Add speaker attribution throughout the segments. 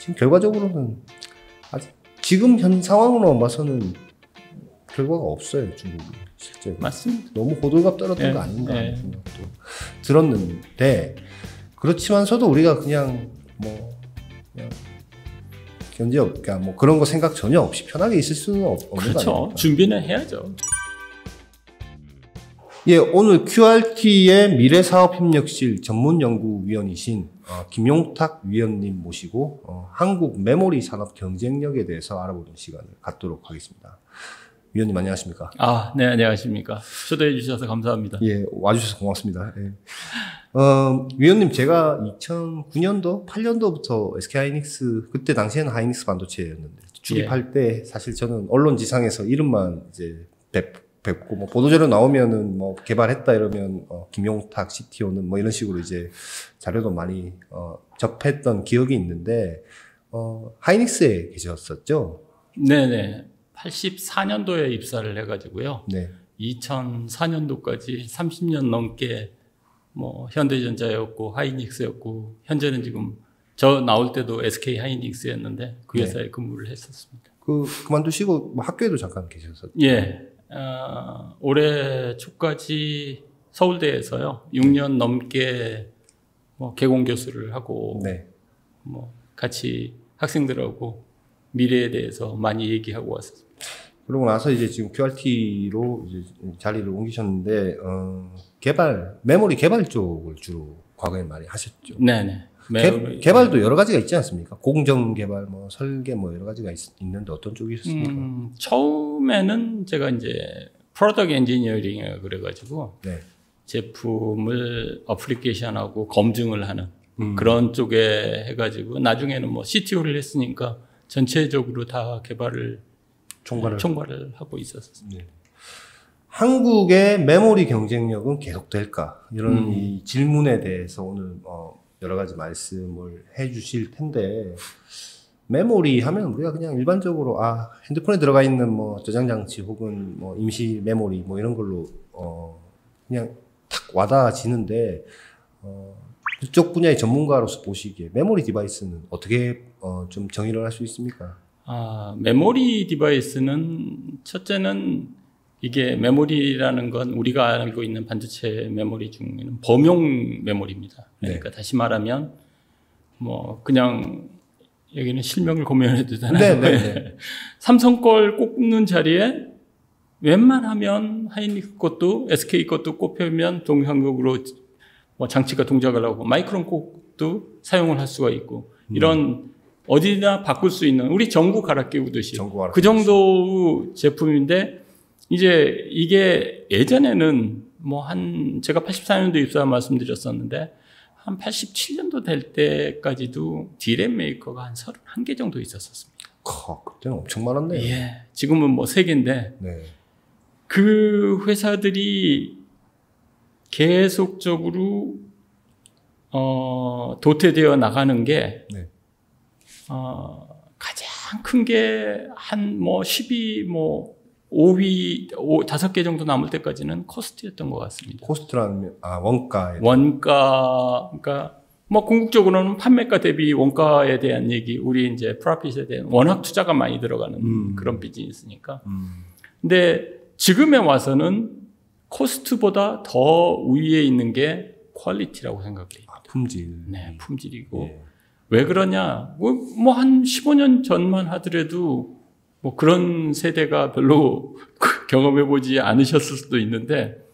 Speaker 1: 지금 결과적으로는 아직 지금 현 상황으로 봐서는 결과가 없어요 중국이 실제
Speaker 2: 맞습니다.
Speaker 1: 너무 호들갑 떨었던
Speaker 2: 예,
Speaker 1: 거 아닌가 하는
Speaker 2: 예.
Speaker 1: 생각도 들었는데 그렇지만서도 우리가 그냥 뭐 그냥 견제 없, 그러니까 뭐 그런 거 생각 전혀 없이 편하게 있을 수는 없, 없는 거
Speaker 2: 그렇죠. 준비는 해야죠.
Speaker 1: 예, 오늘 QRT의 미래사업협력실 전문연구위원이신 어, 김용탁 위원님 모시고 어, 한국 메모리 산업 경쟁력에 대해서 알아보는 시간을 갖도록 하겠습니다. 위원님 안녕하십니까?
Speaker 2: 아, 네, 안녕하십니까. 초대해 주셔서 감사합니다.
Speaker 1: 예, 와주셔서 고맙습니다. 예. 어, 위원님 제가 2009년도, 8년도부터 SK 하이닉스 그때 당시에는 하이닉스 반도체였는데 출입할 때 사실 저는 언론 지상에서 이름만 이제 뵙, 뵙고 뭐 보도자료 나오면은 뭐 개발했다 이러면 어, 김용탁 CTO는 뭐 이런 식으로 이제 자료도 많이 어, 접했던 기억이 있는데 어, 하이닉스에 계셨었죠?
Speaker 2: 네네. 84년도에 입사를 해가지고요.
Speaker 1: 네.
Speaker 2: 2004년도까지 30년 넘게 뭐 현대전자였고 하이닉스였고 현재는 지금 저 나올 때도 SK 하이닉스였는데 그
Speaker 1: 네.
Speaker 2: 회사에 근무를 했었습니다.
Speaker 1: 그 그만두시고 뭐 학교에도 잠깐 계셨었죠?
Speaker 2: 예, 어, 올해 초까지 서울대에서요 6년 넘게 뭐 객원 교수를 하고
Speaker 1: 네.
Speaker 2: 뭐 같이 학생들하고 미래에 대해서 많이 얘기하고 왔었습니다.
Speaker 1: 그러고 나서 이제 지금 QRT로 이제 자리를 옮기셨는데 어, 개발 메모리 개발 쪽을 주로 과거에 많이 하셨죠.
Speaker 2: 네네.
Speaker 1: 개, 개발도 여러 가지가 있지 않습니까? 공정 개발, 뭐 설계, 뭐 여러 가지가 있, 있는데 어떤 쪽이셨습니까?
Speaker 2: 음, 처음에는 제가 이제 product engineering을 그래가지고
Speaker 1: 네.
Speaker 2: 제품을 어플리케이션하고 검증을 하는
Speaker 1: 음.
Speaker 2: 그런 쪽에 해가지고 나중에는 뭐 CTO를 했으니까 전체적으로 다 개발을
Speaker 1: 총괄을.
Speaker 2: 총괄을 하고 있었어요.
Speaker 1: 네. 한국의 메모리 경쟁력은 계속될까? 이런
Speaker 2: 음.
Speaker 1: 이 질문에 대해서 오늘 어, 여러 가지 말씀을 해주실 텐데 메모리 하면 우리가 그냥 일반적으로 아 핸드폰에 들어가 있는 뭐 저장 장치 혹은 뭐 임시 메모리 뭐 이런 걸로 어 그냥 탁 와닿아지는데 어 그쪽 분야의 전문가로서 보시기에 메모리 device는 어떻게 어, 좀 정의를 할 수 있습니까?
Speaker 2: 아, 메모리 device는 첫째는 이게 메모리라는 건 우리가 알고 있는 반도체 메모리 중에는 범용 메모리입니다. 그러니까 다시 말하면 뭐 그냥 여기는 실명을 거명해도 되나요?
Speaker 1: 네, 네, 네.
Speaker 2: 삼성 걸 꽂는 자리에 웬만하면 하이닉스 것도 SK 것도 꼽히면 동상극으로 뭐 장치가 동작을 하고 마이크론 것도 사용을 할 수가 있고 이런 어디나 바꿀 수 있는 우리 전구 갈아 끼우듯이
Speaker 1: 전구 갈아
Speaker 2: 그 정도 제품인데 이제 이게 예전에는 뭐 한 제가 84년도 입사 말씀드렸었는데 한 87년도 될 때까지도 디램 메이커가 한 31개 정도 있었었습니다.
Speaker 1: 커, 그때는 엄청 많았네요.
Speaker 2: 예. 지금은 뭐 3개인데
Speaker 1: 네.
Speaker 2: 그 회사들이 계속적으로 어, 도태되어 나가는 게
Speaker 1: 네.
Speaker 2: 어, 가장 큰 게 한 뭐 12, 뭐 5위, 5, 5개 정도 남을 때까지는 cost였던 것 같습니다.
Speaker 1: cost라는 아 원가에
Speaker 2: 원가, 그러니까 뭐 궁극적으로는 판매가 대비 원가에 대한 얘기, 우리 이제 profit에 대한 워낙 투자가 많이 들어가는
Speaker 1: 음.
Speaker 2: 그런 비즈니스니까.
Speaker 1: 음.
Speaker 2: 근데 지금에 와서는 코스트보다 더 위에 있는 게 퀄리티라고 생각해요.
Speaker 1: 아, 품질.
Speaker 2: 네, 품질이고.
Speaker 1: 예.
Speaker 2: 왜 그러냐? 뭐 한 15년 전만 하더라도 뭐 그런 세대가 별로 경험해 보지 않으셨을 수도 있는데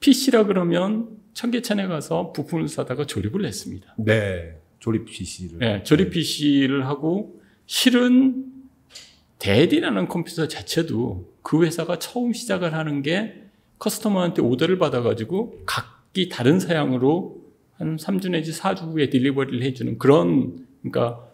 Speaker 2: PC라 그러면 청계천에 가서 부품을 사다가 조립을 했습니다.
Speaker 1: 네. 조립 PC를.
Speaker 2: 네, 조립 PC를 하고 실은 델이라는 컴퓨터 자체도 그 회사가 처음 시작을 하는 게 customer한테 오더를 받아가지고 각기 다른 사양으로 한 3주 내지 4주 후에 delivery를 해주는 그런 그러니까,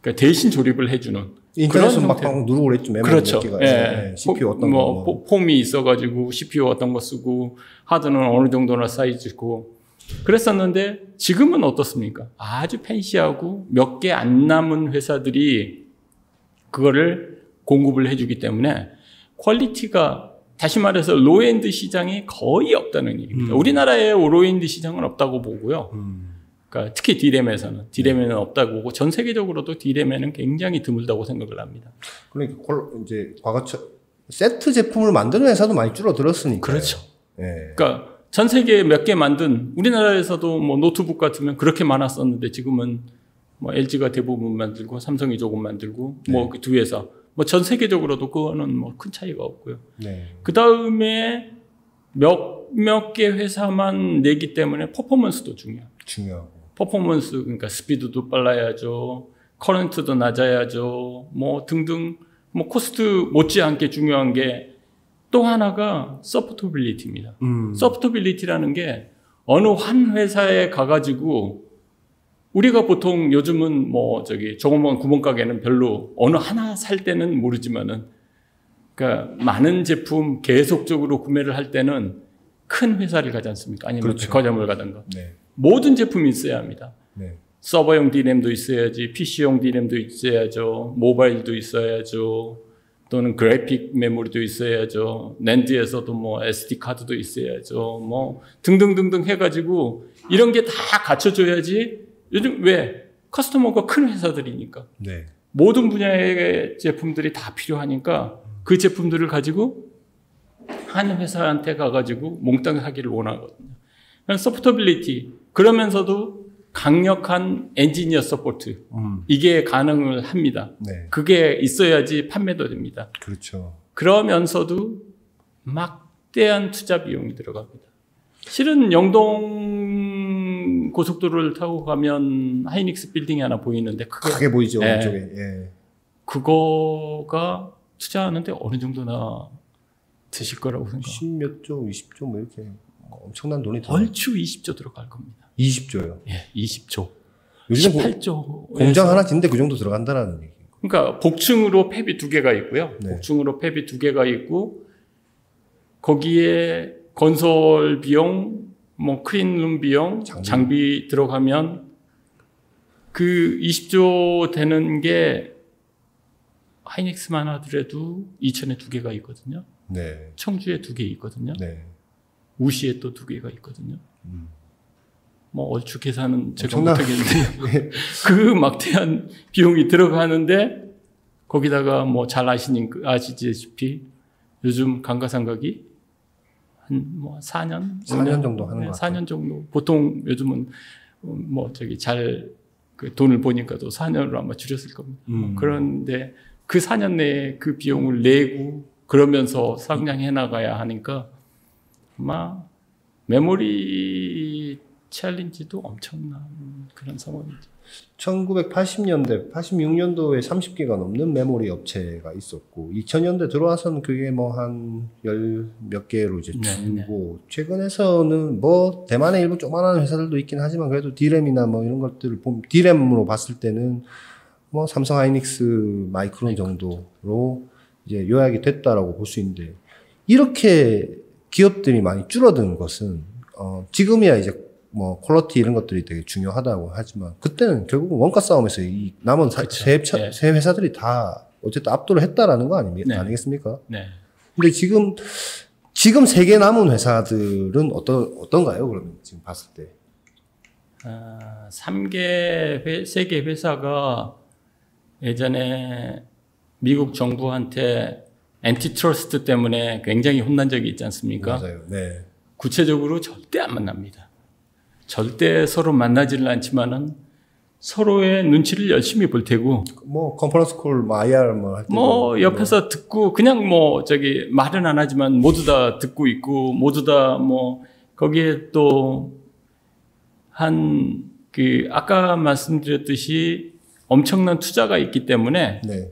Speaker 2: 그러니까 대신 조립을 해주는
Speaker 1: 인터넷은
Speaker 2: 그런
Speaker 1: 막
Speaker 2: 형태.
Speaker 1: 막 누르고 그랬죠. 메모리
Speaker 2: 그렇죠.
Speaker 1: 몇 개가.
Speaker 2: 예.
Speaker 1: 예. CPU 어떤
Speaker 2: 뭐,
Speaker 1: 거. 뭐.
Speaker 2: 포- 폼이 있어가지고 CPU 어떤 거 쓰고 하드는 어느 정도나 사이즈고 그랬었는데 지금은 어떻습니까? 아주 fancy하고 몇 개 안 남은 회사들이 그거를 공급을 해주기 때문에 quality가 다시 말해서 low-end 시장이 거의 없다는 얘기입니다.
Speaker 1: 음.
Speaker 2: 우리나라에 low-end 시장은 없다고 보고요.
Speaker 1: 음.
Speaker 2: 그러니까 특히 D램에서는 D램에는 없다고 보고 전 세계적으로도 D램에는 굉장히 드물다고 생각을 합니다.
Speaker 1: 그러니까 콜- 이제 과거처 세트 제품을 만드는 회사도 많이 줄어들었으니까.
Speaker 2: 그렇죠.
Speaker 1: 예.
Speaker 2: 그러니까 전 세계에 몇 개 만든 우리나라에서도 뭐 노트북 같으면 그렇게 많았었는데 지금은 뭐 LG가 대부분 만들고 삼성이 조금 만들고 뭐그 두 회사 뭐 전 세계적으로도 그거는 뭐 큰 차이가 없고요.
Speaker 1: 네.
Speaker 2: 그 다음에 몇몇 개 회사만 내기 때문에 performance도 중요해요.
Speaker 1: 중요하고.
Speaker 2: 퍼포먼스 그러니까 스피드도 빨라야죠. current도 낮아야죠. 뭐 등등 뭐 cost 못지않게 중요한 게 또 하나가 supportability입니다.
Speaker 1: 음.
Speaker 2: supportability라는 게 어느 한 회사에 가가지고 우리가 보통 요즘은 뭐 저기 조그만 구멍가게는 별로 어느 하나 살 때는 모르지만은 그러니까 많은 제품 계속적으로 구매를 할 때는 큰 회사를 가지 않습니까? 아니면
Speaker 1: 그렇죠.
Speaker 2: 백화점을 가든가
Speaker 1: 네.
Speaker 2: 모든 제품이 있어야 합니다.
Speaker 1: 네.
Speaker 2: 서버용 D램도 있어야지, PC용 D램도 있어야죠, 모바일도 있어야죠, 또는 그래픽 메모리도 있어야죠, 낸드에서도 뭐 SD 카드도 있어야죠, 뭐 등등등등 해가지고 이런 게 다 갖춰줘야지. 요즘 왜 customer가 큰 회사들이니까
Speaker 1: 네.
Speaker 2: 모든 분야의 제품들이 다 필요하니까 그 제품들을 가지고 한 회사한테 가가지고 몽땅 하기를 원하거든요. 그래서 supportability 그러면서도 강력한 엔지니어 support
Speaker 1: 음.
Speaker 2: 이게 가능을 합니다.
Speaker 1: 네.
Speaker 2: 그게 있어야지 판매도 됩니다.
Speaker 1: 그렇죠.
Speaker 2: 그러면서도 막대한 투자 비용이 들어갑니다. 실은 영동 고속도로를 타고 가면 하이닉스 빌딩이 하나 보이는데 그게
Speaker 1: 크게 보이죠,
Speaker 2: 네.
Speaker 1: 왼쪽에. 예.
Speaker 2: 그거가 투자하는데 어느 정도나 드실 거라고 생각.
Speaker 1: 십몇 조, 20조 뭐 이렇게 엄청난 돈이 들어.
Speaker 2: 얼추 20조 들어갈 겁니다.
Speaker 1: 20조요.
Speaker 2: 예, 20조.
Speaker 1: 요즘 공,
Speaker 2: 18조.
Speaker 1: 공장 하나 짓는데 그 정도 들어간다라는 얘기.
Speaker 2: 그러니까 복층으로 폐비 두 개가 있고요.
Speaker 1: 네.
Speaker 2: 복층으로 폐비 두 개가 있고 거기에 건설 비용, 뭐 크린룸 비용,
Speaker 1: 장비.
Speaker 2: 장비. 들어가면 그 20조 되는 게 하이닉스만 하더라도 이천에 두 개가 있거든요.
Speaker 1: 네.
Speaker 2: 청주에 두 개 있거든요.
Speaker 1: 네.
Speaker 2: 우시에 또 두 개가 있거든요.
Speaker 1: 음.
Speaker 2: 뭐 얼추 계산은 제가
Speaker 1: 엄청난-
Speaker 2: 못하겠는데 그 막대한 비용이 들어가는데 거기다가 뭐 잘 아시니까 아시다시피 요즘 감가상각이 한 뭐 4년
Speaker 1: 4년 정도 하는 것 같아요.
Speaker 2: 4년 정도 보통 요즘은 뭐 저기 잘 그 돈을 보니까 또 4년으로 아마 줄였을 겁니다. 뭐
Speaker 1: 음.
Speaker 2: 그런데 그 4년 내에 그 비용을 내고 그러면서 상량해 나가야 하니까 아마 메모리 챌린지도 엄청난 그런 상황이죠.
Speaker 1: 1980년대, 86년도에 30개가 넘는 메모리 업체가 있었고, 2000년대 들어와서는 그게 뭐 한 열 몇 개로 이제
Speaker 2: 네,
Speaker 1: 줄고, 최근에서는 뭐 대만의 일부 조그만한 회사들도 있긴 하지만 그래도 D램이나 뭐 이런 것들을 보면 D램으로 봤을 때는 뭐 삼성 하이닉스 마이크론 정도로 이제 요약이 됐다라고 볼 수 있는데, 이렇게 기업들이 많이 줄어든 것은, 어, 지금이야 이제 뭐 퀄러티 이런 것들이 되게 중요하다고 하지만 그때는 결국은 원가 싸움에서 이 남은 사-. 세, 차-
Speaker 2: 네.
Speaker 1: 세 회사들이 다 어쨌든 압도를 했다라는 거 아니,
Speaker 2: 네.
Speaker 1: 아니겠습니까?
Speaker 2: 네.
Speaker 1: 근데 지금 지금 세 개 남은 회사들은 어떤 어떤가요? 그러면 지금 봤을 때
Speaker 2: 아, 3개, 회, 3개 회사가 예전에 미국 정부한테 antitrust 때문에 굉장히 혼난 적이 있지 않습니까?
Speaker 1: 맞아요. 네.
Speaker 2: 구체적으로 절대 안 만납니다. 절대 서로 만나지를 않지만은 서로의 눈치를 열심히 볼 테고
Speaker 1: 뭐 conference call, 뭐 IR 뭐할 때
Speaker 2: 뭐 옆에서 듣고 그냥 뭐 저기 말은 안 하지만 모두 다 듣고 있고 모두 다 뭐 거기에 또 한 그 아까 말씀드렸듯이 엄청난 투자가 있기 때문에
Speaker 1: 네.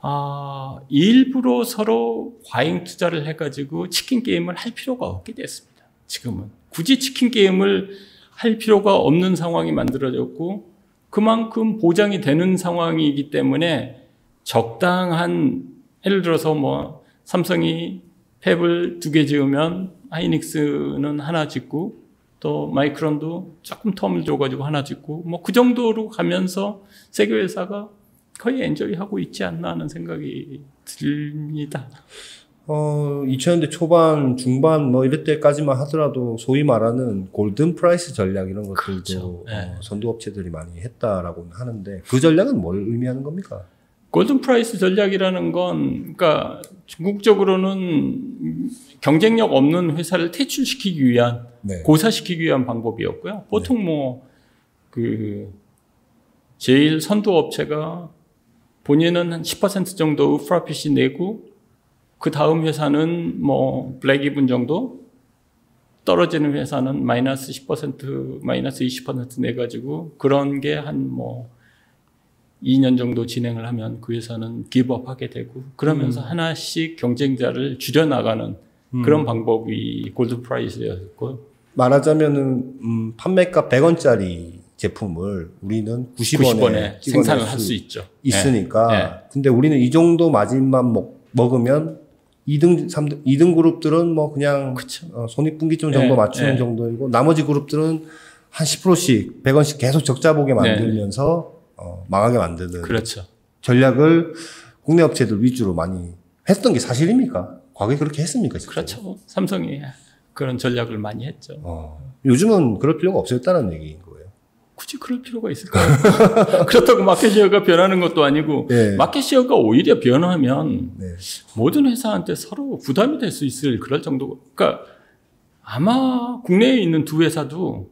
Speaker 2: 아 일부러 서로 과잉 투자를 해가지고 치킨 게임을 할 필요가 없게 됐습니다. 지금은 굳이 치킨 게임을 할 필요가 없는 상황이 만들어졌고 그만큼 보장이 되는 상황이기 때문에 적당한 예를 들어서 뭐 삼성이 팹을 두 개 지으면 하이닉스는 하나 짓고 또 마이크론도 조금 term을 줘가지고 하나 짓고 뭐 그 정도로 가면서 세 개 회사가 거의 enjoy하고 있지 않나 하는 생각이 듭니다.
Speaker 1: 어, 2000년대 초반, 중반 뭐 이럴 때까지만 하더라도 소위 말하는 golden price 전략 이런 것들도
Speaker 2: 그렇죠. 네.
Speaker 1: 어, 선두업체들이 많이 했다라고 하는데 그 전략은 뭘 의미하는 겁니까?
Speaker 2: golden price 전략이라는 건 그러니까 궁극적으로는 경쟁력 없는 회사를 퇴출시키기 위한
Speaker 1: 네.
Speaker 2: 고사시키기 위한 방법이었고요. 보통 뭐그 제일 선두 업체가 본인은 한 10% 정도 프라핏이 내고 그 다음 회사는 뭐 블랙이븐 정도 떨어지는 회사는 마이너스 10% 마이너스 20% 내가지고 그런 게 한 뭐 2년 정도 진행을 하면 그 회사는 기부업 하게 되고 그러면서 하나씩 경쟁자를 줄여나가는 그런 방법이 골든 프라이스였고
Speaker 1: 말하자면은 음, 판매가 100원짜리 제품을 우리는 90원에,
Speaker 2: 90원에 생산을 할 수 있죠.
Speaker 1: 있으니까.
Speaker 2: 네.
Speaker 1: 근데 우리는 이 정도 마진만 먹, 먹으면 2등, 3등, 2등 그룹들은 뭐 그냥
Speaker 2: 그쵸.
Speaker 1: 어, 손익분기점 정도
Speaker 2: 네,
Speaker 1: 맞추는
Speaker 2: 네.
Speaker 1: 정도이고 나머지 그룹들은 한 10%씩 100원씩 계속 적자 보게 만들면서 어, 망하게 만드는
Speaker 2: 그렇죠.
Speaker 1: 전략을 국내 업체들 위주로 많이 했던 게 사실입니까? 과거에 그렇게 했습니까? 진짜?
Speaker 2: 그렇죠. 삼성이 그런 전략을 많이 했죠.
Speaker 1: 어, 요즘은 그럴 필요가 없었다는 얘기인 거예요.
Speaker 2: 굳이 그럴 필요가 있을까요? 그렇다고 마켓 시어가 변하는 것도 아니고
Speaker 1: 네.
Speaker 2: 마켓 시어가 오히려 변하면
Speaker 1: 네.
Speaker 2: 모든 회사한테 서로 부담이 될 수 있을 그럴 정도. 그러니까 아마 국내에 있는 두 회사도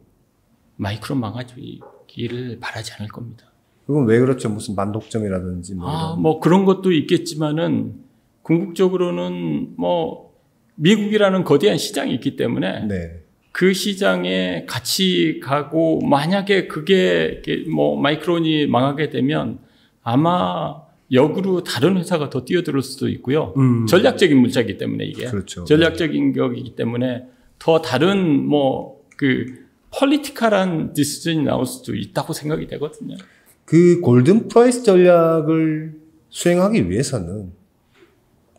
Speaker 2: 마이크로 망하기를 바라지 않을 겁니다.
Speaker 1: 그건 왜 그렇죠? 무슨 만독점이라든지 뭐
Speaker 2: 아. 뭐 그런 것도 있겠지만은 궁극적으로는 뭐 미국이라는 거대한 시장이 있기 때문에
Speaker 1: 네.
Speaker 2: 그 시장에 같이 가고 만약에 그게 뭐 마이크론이 망하게 되면 아마 역으로 다른 회사가 더 뛰어들 수도 있고요.
Speaker 1: 음.
Speaker 2: 전략적인 문자이기 때문에 이게
Speaker 1: 그렇죠.
Speaker 2: 전략적인 격이기 때문에 더 다른 뭐 그 political한 decision이 나올 수도 있다고 생각이 되거든요.
Speaker 1: 그 golden price 전략을 수행하기 위해서는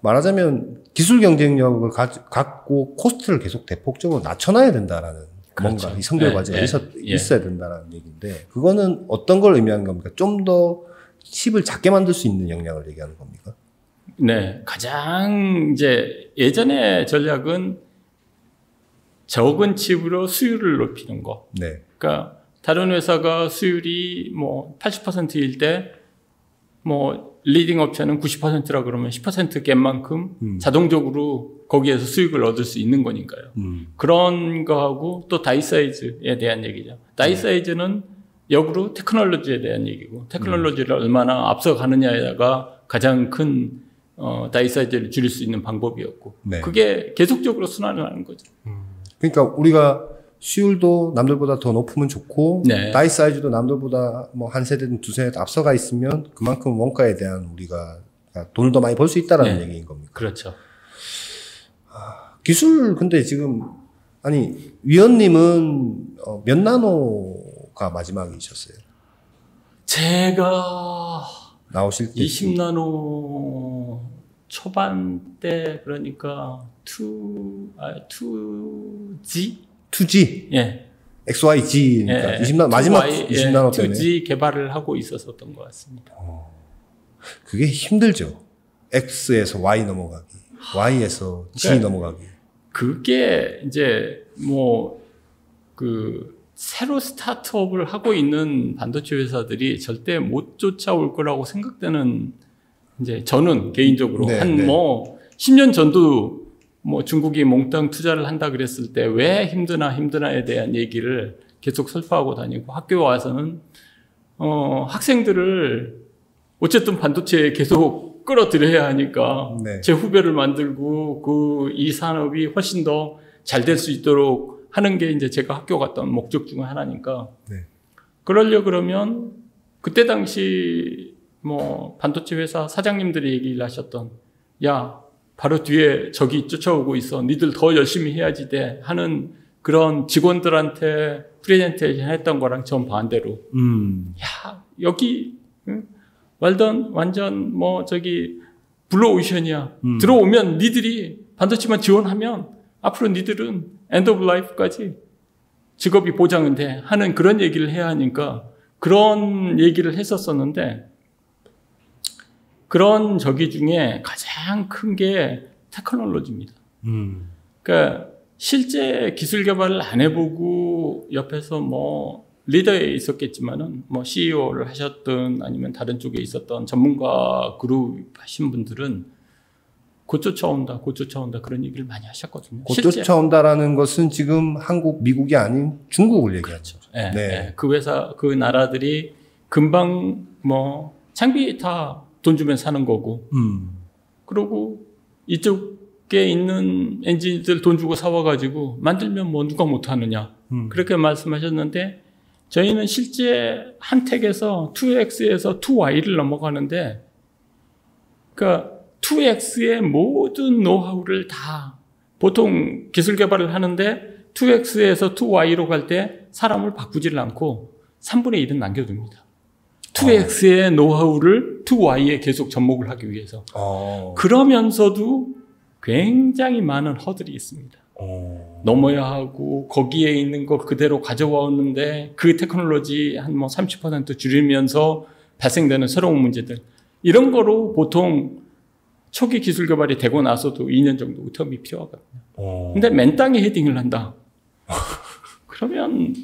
Speaker 1: 말하자면 기술 경쟁력을 가, 갖고 코스트를 계속 대폭적으로 낮춰놔야 된다라는
Speaker 2: 그렇죠.
Speaker 1: 뭔가 이 선별
Speaker 2: 네,
Speaker 1: 과제가
Speaker 2: 네,
Speaker 1: 있었,
Speaker 2: 예.
Speaker 1: 있어야 된다라는 얘기인데 그거는 어떤 걸 의미하는 겁니까? 좀 더 칩을 작게 만들 수 있는 역량을 얘기하는 겁니까?
Speaker 2: 네, 가장 이제 예전의 전략은 적은 칩으로 수율을 높이는 거.
Speaker 1: 네.
Speaker 2: 그러니까 다른 회사가 수율이 뭐 80%일 때 뭐 leading 업체는 90%라 그러면 10% 갭만큼
Speaker 1: 음.
Speaker 2: 자동적으로 거기에서 수익을 얻을 수 있는 거니까요.
Speaker 1: 음.
Speaker 2: 그런 거하고 또 die size에 대한 얘기죠.
Speaker 1: 네.
Speaker 2: die size는 역으로 테크놀로지에 대한 얘기고 테크놀로지를 얼마나 앞서가느냐가 가장 큰 어, die size를 줄일 수 있는 방법이었고
Speaker 1: 네.
Speaker 2: 그게 계속적으로 순환을 하는 거죠.
Speaker 1: 그러니까 우리가 수율도 남들보다 더 높으면 좋고
Speaker 2: 네.
Speaker 1: 다이 사이즈도 남들보다 뭐 한 세대든 두 세대 앞서가 있으면 그만큼 원가에 대한 우리가 돈을 더 많이 벌 수 있다라는
Speaker 2: 네.
Speaker 1: 얘기인 겁니다.
Speaker 2: 그렇죠.
Speaker 1: 기술 근데 지금 아니 위원님은 어, 몇 나노가 마지막이셨어요?
Speaker 2: 제가
Speaker 1: 나오실 때
Speaker 2: 20나노 초반 때 그러니까 2 아, 2G
Speaker 1: 2G,
Speaker 2: 예.
Speaker 1: XYG 그러니까
Speaker 2: 예,
Speaker 1: 20나 마지막
Speaker 2: 2Y,
Speaker 1: 20나노
Speaker 2: 예,
Speaker 1: 때문에
Speaker 2: 2G 개발을 하고 있었던 것 같습니다.
Speaker 1: 그게 힘들죠. X에서 Y 넘어가기, Y에서 G
Speaker 2: 그러니까
Speaker 1: 넘어가기.
Speaker 2: 그게 이제 뭐 그 새로 스타트업을 하고 있는 반도체 회사들이 절대 못 쫓아올 거라고 생각되는 이제 저는 개인적으로
Speaker 1: 네,
Speaker 2: 한
Speaker 1: 네.
Speaker 2: 뭐 10년 전도 뭐 중국이 몽땅 투자를 한다 그랬을 때 왜 힘드나 힘드나에 대한 얘기를 계속 설파하고 다니고 학교 와서는 어 학생들을 어쨌든 반도체에 계속 끌어들여야 하니까
Speaker 1: 네.
Speaker 2: 제 후배를 만들고 그 이 산업이 훨씬 더 잘 될 수 있도록 하는 게 이제 제가 학교 갔던 목적 중 하나니까
Speaker 1: 네.
Speaker 2: 그러려 그러면 그때 당시 뭐 반도체 회사 사장님들이 얘기를 하셨던 야 바로 뒤에 적이 쫓아오고 있어 니들 더 열심히 해야지 돼 하는 그런 직원들한테 프레젠테이션 했던 거랑 전 반대로
Speaker 1: 음.
Speaker 2: 야 여기 응? 완전 완전 뭐 저기 블루오션이야
Speaker 1: 음.
Speaker 2: 들어오면 니들이 반도체만 지원하면 앞으로 니들은 end of life까지 직업이 보장은 돼 하는 그런 얘기를 해야 하니까 그런 얘기를 했었었는데 그런 저기 중에 가장 큰 게 테크놀로지입니다.
Speaker 1: 음.
Speaker 2: 그러니까 실제 기술 개발을 안 해보고 옆에서 뭐 리더에 있었겠지만은 뭐 CEO를 하셨든 아니면 다른 쪽에 있었던 전문가 그룹 하신 분들은 곧 쫓아온다, 곧 쫓아온다 그런 얘기를 많이 하셨거든요.
Speaker 1: 곧
Speaker 2: 실제.
Speaker 1: 쫓아온다라는 것은 지금 한국, 미국이 아닌 중국을 얘기하죠.
Speaker 2: 예,
Speaker 1: 네.
Speaker 2: 예. 그 회사, 그 나라들이 금방 뭐 장비 다 돈 주면 사는 거고,
Speaker 1: 음.
Speaker 2: 그리고 이쪽에 있는 엔진들 돈 주고 사와가지고 만들면 뭐 누가 못하느냐.
Speaker 1: 음.
Speaker 2: 그렇게 말씀하셨는데 저희는 실제 한 택에서 2X에서 2Y를 넘어가는데 그러니까 2X의 모든 노하우를 다 보통 기술 개발을 하는데 2X에서 2Y로 갈 때 사람을 바꾸지를 않고 3분의 1은 남겨둡니다. 2X의 노하우를 2Y에 계속 접목을 하기 위해서.
Speaker 1: 어.
Speaker 2: 그러면서도 굉장히 많은 허들이 있습니다.
Speaker 1: 어.
Speaker 2: 넘어야 하고 거기에 있는 거 그대로 가져왔는데 그 테크놀로지 한 뭐 30% 줄이면서 발생되는 새로운 문제들 이런 거로 보통 초기 기술 개발이 되고 나서도 2년 정도 텀이 필요하거든요.
Speaker 1: 어.
Speaker 2: 근데 맨 땅에 헤딩을 한다. 그러면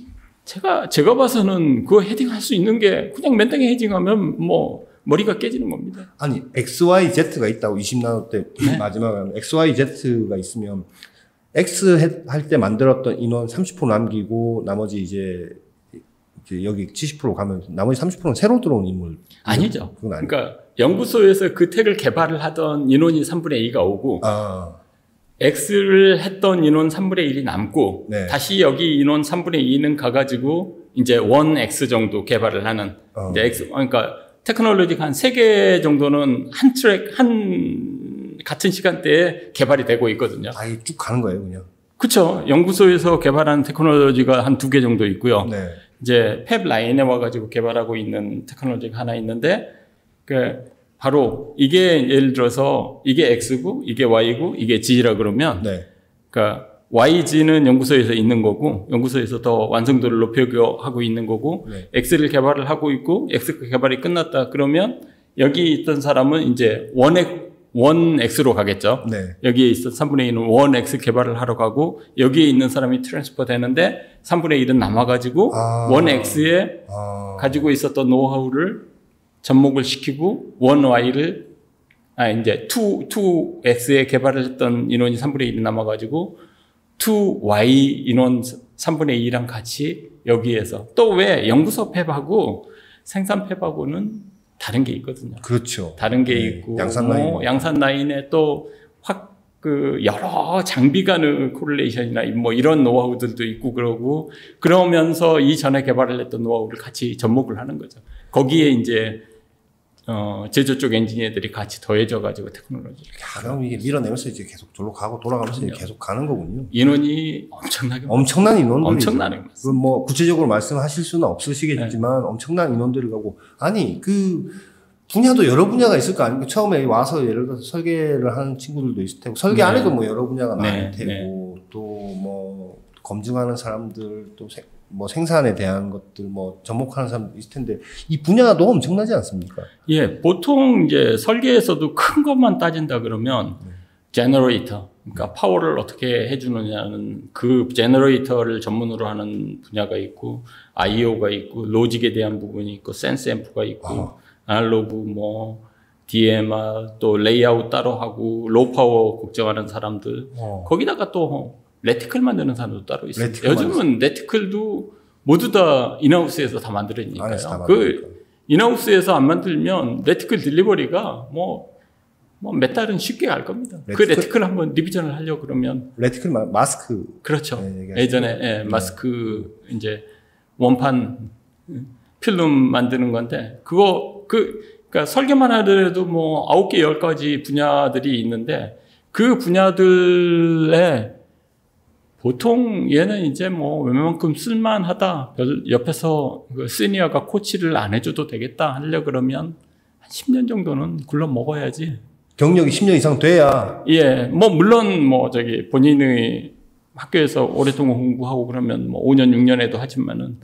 Speaker 2: 제가 제가 봐서는 그 헤딩할 수 있는 게 그냥 맨 땅에 헤딩하면 뭐 머리가 깨지는 겁니다.
Speaker 1: 아니 XYZ가 있다고 20나노 때
Speaker 2: 네.
Speaker 1: 마지막에 XYZ가 있으면 X 할 때 만들었던 인원 30% 남기고 나머지 이제 여기 70% 가면 나머지 30%는 새로 들어온 인물
Speaker 2: 아니죠.
Speaker 1: 그건 아니.
Speaker 2: 그러니까 연구소에서 그 tech을 개발을 하던 인원이 3분의 2가 오고
Speaker 1: 아
Speaker 2: X를 했던 인원 3분의 1이 남고
Speaker 1: 네.
Speaker 2: 다시 여기 인원 3분의 2는 가가지고 이제 one X 정도 개발을 하는
Speaker 1: 어.
Speaker 2: 이제 X 그러니까 테크놀로지가 한 3개 정도는 한 트랙 한 같은 시간대에 개발이 되고 있거든요.
Speaker 1: 아예 쭉 가는 거예요 그냥.
Speaker 2: 그렇죠. 연구소에서 개발한 테크놀로지가 한 두 개 정도 있고요.
Speaker 1: 네.
Speaker 2: 이제 팹 라인에 와가지고 개발하고 있는 테크놀로지가 하나 있는데 그 바로 이게 예를 들어서 이게 X고 이게 Y고 이게 G라 그러면
Speaker 1: 네.
Speaker 2: 그러니까 YG는 연구소에서 있는 거고 연구소에서 더 완성도를 높여가고 있는 거고
Speaker 1: 네.
Speaker 2: X를 개발을 하고 있고 X 개발이 끝났다 그러면 여기 있던 사람은 이제 원, X- 원 X로 가겠죠.
Speaker 1: 네.
Speaker 2: 여기에 있어 3분의 1은 one X 개발을 하러 가고 여기에 있는 사람이 transfer 되는데 3분의 1은 남아가지고
Speaker 1: 아.
Speaker 2: one X에
Speaker 1: 아.
Speaker 2: 가지고 있었던 노하우를 접목을 시키고 one Y를 아 이제 2 2X에 개발을 했던 인원이 3분의 1이 남아 가지고 2Y 인원 3분의 2랑 같이 여기에서 또 왜 연구소 fab하고 생산 fab하고는 다른 게 있거든요.
Speaker 1: 그렇죠.
Speaker 2: 다른 게
Speaker 1: 네,
Speaker 2: 있고
Speaker 1: 양산
Speaker 2: 뭐
Speaker 1: 라인.
Speaker 2: 양산 라인에 또 확 그 여러 장비 간의 correlation이나 뭐 이런 노하우들도 있고 그러고 그러면서 이전에 개발을 했던 노하우를 같이 접목을 하는 거죠. 거기에 이제 어 제조 쪽 엔지니어들이 같이 더해져 가지고 테크놀로지
Speaker 1: 야, 그럼 이게 밀어내면서 이제 계속 절로 가고 돌아가면서 이제 계속 가는 거군요.
Speaker 2: 인원이 엄청나게
Speaker 1: 엄청난 인원들이
Speaker 2: 엄청나게 많습니다.
Speaker 1: 그건 뭐 구체적으로 말씀하실 수는 없으시겠지만 엄청난 인원들을 가고 아니 그 분야도 여러 분야가 있을 거 아닙니까? 처음에 와서 예를 들어서 설계를 하는 친구들도 있을 테고 설계
Speaker 2: 네.
Speaker 1: 안에도 뭐 여러 분야가
Speaker 2: 네,
Speaker 1: 많을 테고 또 뭐 검증하는 사람들 또 뭐 생산에 대한 것들 뭐 접목하는 사람도 있을 텐데 이 분야도 엄청나지 않습니까?
Speaker 2: 예, 보통 이제 설계에서도 큰 것만 따진다 그러면 generator, 그러니까 파워를 어떻게 해주느냐는 그 generator를 전문으로 하는 분야가 있고 I/O가 있고 로직에 대한 부분이 있고 sense amp가 있고 아 날로그 뭐 DMR 또 레이아웃 따로 하고 low power 걱정하는 사람들
Speaker 1: 어.
Speaker 2: 거기다가 또 reticle 만드는 사람도 따로 있어요.
Speaker 1: reticle
Speaker 2: 요즘은 reticle도 모두 다 in-house에서 다 만들어지니까요.
Speaker 1: 안에서 다
Speaker 2: 그
Speaker 1: 만드니까.
Speaker 2: in-house에서 안 만들면 reticle delivery가 뭐, 뭐 몇 달은 쉽게 갈 겁니다. 그 reticle- reticle 한번 revision을 하려고 그러면
Speaker 1: reticle 마, 마스크
Speaker 2: 그렇죠.
Speaker 1: 네.
Speaker 2: 예전에 예, 마스크 이제 원판 필름 만드는 건데 그거 그 그러니까 설계만 하더라도 뭐 아홉 개 열 가지 분야들이 있는데 그 분야들에 보통 얘는 이제 뭐 웬만큼 쓸만하다. 별 옆에서 그 시니어가 코치를 안 해줘도 되겠다 하려 그러면 한 10년 정도는 굴러 먹어야지.
Speaker 1: 경력이 10년 이상 돼야
Speaker 2: 예, 뭐 물론 뭐 저기 본인의 학교에서 오랫동안 공부하고 그러면 뭐 5년 6년에도 하지만은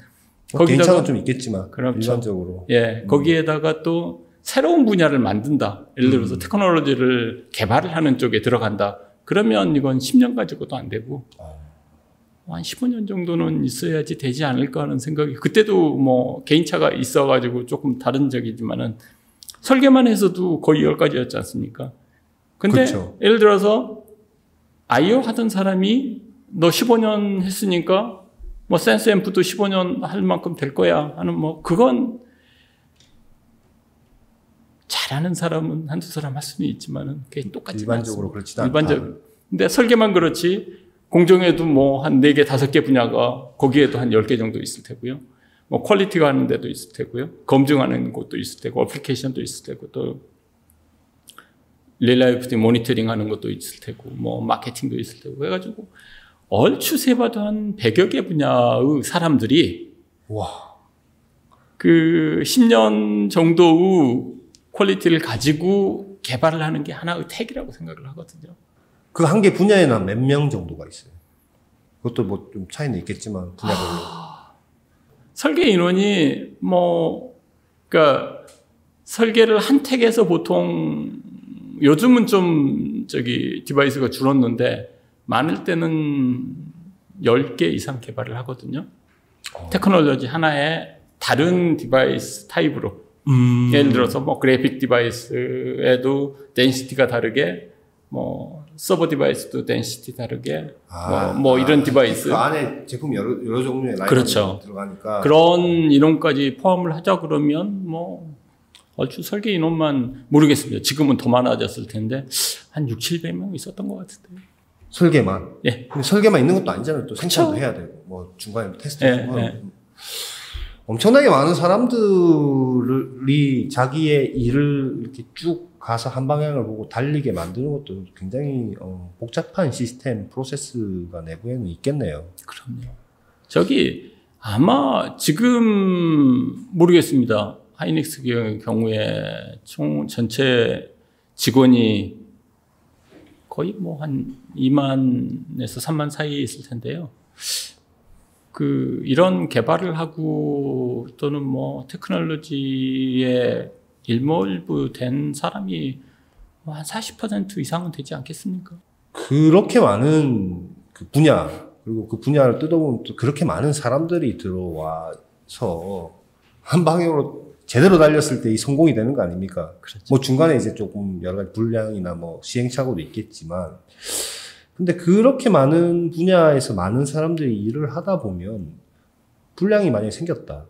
Speaker 1: 뭐
Speaker 2: 거기다가
Speaker 1: 좀 있겠지만
Speaker 2: 그렇죠.
Speaker 1: 일반적으로
Speaker 2: 예, 거기에다가 또 새로운 분야를 만든다. 예를 들어서
Speaker 1: 음.
Speaker 2: 테크놀로지를 개발을 하는 쪽에 들어간다. 그러면 이건 10년 가지고도 안 되고
Speaker 1: 어.
Speaker 2: 한 15년 정도는 있어야지 되지 않을까 하는 생각이 그때도 뭐 개인차가 있어가지고 조금 다른 적이지만은 설계만 해서도 거의 10가지였지 않습니까? 근데
Speaker 1: 그쵸.
Speaker 2: 예를 들어서 I/O 하던 사람이 너 15년 했으니까 뭐 sense amp도 15년 할 만큼 될 거야 하는 뭐 그건 잘하는 사람은 한두 사람 할 수는 있지만은 그게 똑같지
Speaker 1: 일반적으로 그렇지도 않다.
Speaker 2: 일반적. 근데 설계만 그렇지 공정에도 뭐 한 네 개 다섯 개 분야가 거기에도 한 열 개 정도 있을 테고요. 뭐 quality가 하는 데도 있을 테고요. 검증하는 곳도 있을 테고 application도 있을 테고 또 reliability 모니터링 하는 것도 있을 테고 뭐 마케팅도 있을 테고 해가지고 얼추 세봐도 한 100여 개 분야의 사람들이
Speaker 1: 와.
Speaker 2: 그 10년 정도의 quality를 가지고 개발을 하는 게 하나의 tech이라고 생각을 하거든요.
Speaker 1: 그 한 개 분야에는 몇명 정도가 있어요. 그것도 뭐 좀 차이는 있겠지만 분야별로.
Speaker 2: 설계 인원이 뭐 그러니까 설계를 한 tech에서 보통 요즘은 좀 저기 device가 줄었는데 많을 때는 10개 이상 개발을 하거든요.
Speaker 1: 어.
Speaker 2: 테크놀로지 하나에 다른 device 타입으로
Speaker 1: 음.
Speaker 2: 예를 들어서 뭐 그래픽 device에도 density가 다르게 뭐 서버 device도 density 다르게 뭐, 뭐 이런 device
Speaker 1: 그 안에 제품 여러 여러 종류의 라인이
Speaker 2: 그렇죠.
Speaker 1: 들어가니까
Speaker 2: 그런 인원까지 포함을 하자 그러면 뭐 얼추 설계 인원만 모르겠습니다. 지금은 더 많아졌을 텐데 한 6, 700명 있었던 것 같은데.
Speaker 1: 설계만.
Speaker 2: 예.
Speaker 1: 근데 설계만 있는 것도 아니잖아요. 또 생산도
Speaker 2: 그쵸.
Speaker 1: 해야 되고 뭐 중간에 테스트
Speaker 2: 예, 예.
Speaker 1: 엄청나게 많은 사람들이 자기의 일을 이렇게 쭉 가서 한 방향을 보고 달리게 만드는 것도 굉장히 어, 복잡한 시스템 프로세스가 내부에는 있겠네요.
Speaker 2: 그럼요. 저기 아마 지금 모르겠습니다. 하이닉스 경- 경우에 총 전체 직원이 거의 뭐 한 2만에서 3만 사이에 있을 텐데요. 그 이런 개발을 하고 또는 뭐 테크놀로지에 일몰부 된 사람이 뭐한 40% 이상은 되지 않겠습니까?
Speaker 1: 그렇게 많은 그 분야 그리고 그 분야를 뜯어보면 또 그렇게 많은 사람들이 들어와서 한 방향으로 제대로 달렸을 때 이 성공이 되는 거 아닙니까?
Speaker 2: 그렇죠.
Speaker 1: 뭐 중간에 이제 조금 여러 가지 불량이나 뭐 시행착오도 있겠지만 근데 그렇게 많은 분야에서 많은 사람들이 일을 하다 보면 불량이 만약에 생겼다.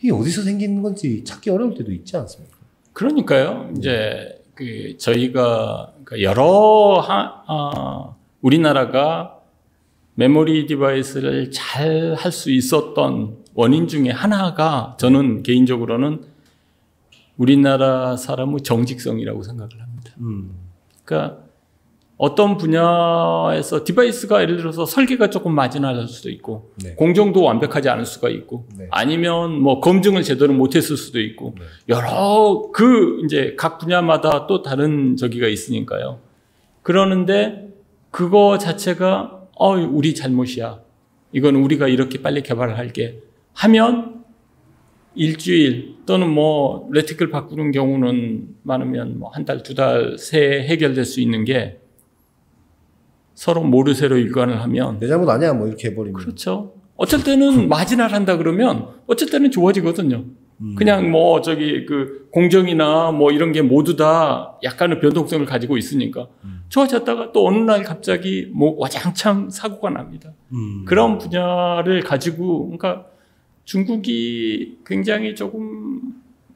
Speaker 1: 이게 어디서 생기는 건지 찾기 어려울 때도 있지 않습니까?
Speaker 2: 그러니까요. 이제 그 저희가 그 여러 하, 아, 우리나라가 메모리 device를 잘 할 수 있었던 원인 중에 하나가 저는 개인적으로는 우리나라 사람의 정직성이라고 생각을 합니다.
Speaker 1: 음.
Speaker 2: 그러니까 어떤 분야에서 device가 예를 들어서 설계가 조금 marginal할 수도 있고
Speaker 1: 네.
Speaker 2: 공정도 완벽하지 않을 수가 있고
Speaker 1: 네.
Speaker 2: 아니면 뭐 검증을 제대로 못했을 수도 있고
Speaker 1: 네.
Speaker 2: 여러 그 이제 각 분야마다 또 다른 저기가 있으니까요. 그러는데 그거 자체가 어 우리 잘못이야. 이건 우리가 이렇게 빨리 개발을 할게 하면 일주일 또는 뭐 레티클 바꾸는 경우는 많으면 뭐 한 달, 두 달 새에 해결될 수 있는 게 서로 모르쇠로 일관을 하면
Speaker 1: 내 잘못 아니야 뭐 이렇게 해버리면
Speaker 2: 그렇죠. 어쩔 때는 마진을 한다 그러면 어쩔 때는 좋아지거든요.
Speaker 1: 음.
Speaker 2: 그냥 뭐 저기 그 공정이나 뭐 이런 게 모두 다 약간의 변동성을 가지고 있으니까
Speaker 1: 음.
Speaker 2: 좋아졌다가 또 어느 날 갑자기 뭐 와장창 사고가 납니다.
Speaker 1: 음.
Speaker 2: 그런 분야를 가지고 그러니까 중국이 굉장히 조금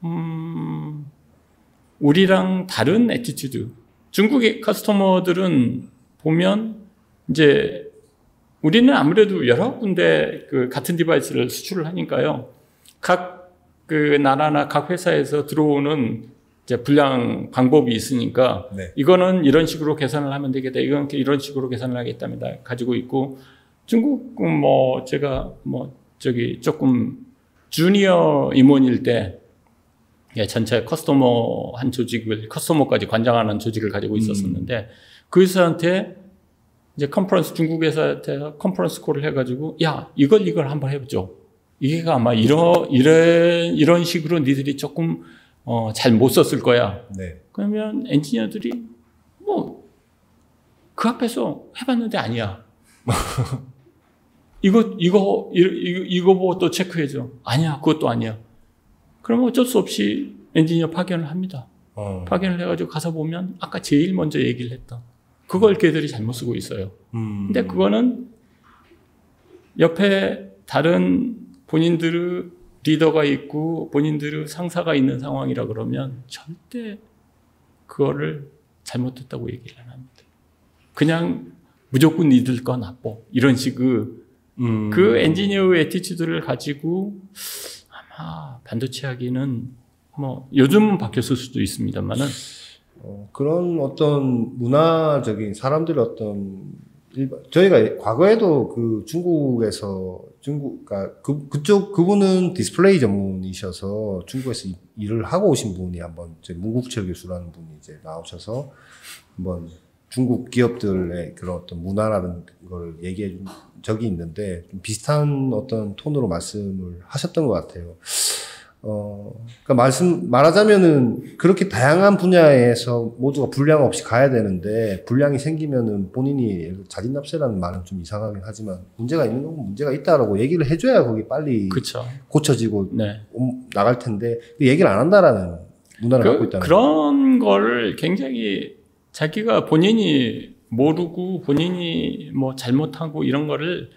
Speaker 2: 음 우리랑 다른 attitude. 중국의 customer들은 보면 이제 우리는 아무래도 여러 군데 그 같은 device를 수출을 하니까요. 각 그 나라나 각 회사에서 들어오는 이제 불량 방법이 있으니까
Speaker 1: 네.
Speaker 2: 이거는 이런 식으로 계산을 하면 되겠다. 이건 이런 식으로 계산을 하겠답니다. 가지고 있고 중국은 뭐 제가 뭐 저기 조금 주니어 임원일 때 예, 전체 customer 한 조직을 customer까지 관장하는 조직을 가지고 있었었는데 그 회사한테 이제 컨퍼런스 중국 회사한테 conference call을 해가지고 야 이걸 이걸 한번 해보죠. 이게 아마 이런 이런 이런 식으로 니들이 조금 어, 잘 못 썼을 거야.
Speaker 1: 네.
Speaker 2: 그러면 엔지니어들이 뭐 그 앞에서 해봤는데 아니야. 이거 이거 이거 이거 보고 또 체크해줘. 아니야, 그것도 아니야. 그러면 어쩔 수 없이 엔지니어 파견을 합니다.
Speaker 1: 어.
Speaker 2: 파견을 해가지고 가서 보면 아까 제일 먼저 얘기를 했던 그걸 걔들이 잘못 쓰고 있어요.
Speaker 1: 음.
Speaker 2: 근데 그거는 옆에 다른 본인들의 리더가 있고 본인들의 상사가 있는 상황이라 그러면 절대 그거를 잘못했다고 얘기를 안 합니다. 그냥 무조건 니들 거 나빠. 이런 식의
Speaker 1: 음.
Speaker 2: 그 엔지니어의 attitude를 가지고 아마 반도체 하기는 뭐 요즘은 바뀌었을 수도 있습니다만은
Speaker 1: 어, 그런 어떤 문화적인 사람들의 어떤 일반, 저희가 과거에도 그 중국에서 중국 그러니까 그 그쪽 그분은 디스플레이 전문이셔서 중국에서 이- 일을 하고 오신 분이 한번 이제 문국철 교수라는 분이 이제 나오셔서 한번 중국 기업들의 그런 어떤 문화라는 걸 얘기해 준 적이 있는데 좀 비슷한 어떤 톤으로 말씀을 하셨던 것 같아요. 어, 그러니까 말씀, 말하자면은 그렇게 다양한 분야에서 모두가 분량 없이 가야 되는데 분량이 생기면은 본인이 자진납세라는 말은 좀 이상하긴 하지만 문제가 있는 건 문제가 있다라고 얘기를 해줘야 거기 빨리
Speaker 2: 그렇죠.
Speaker 1: 고쳐지고
Speaker 2: 네.
Speaker 1: 옴- 나갈 텐데 그 얘기를 안 한다라는 문화를 갖고
Speaker 2: 그,
Speaker 1: 있다는
Speaker 2: 그런 거를 굉장히 자기가 본인이 모르고 본인이 뭐 잘못하고 이런 거를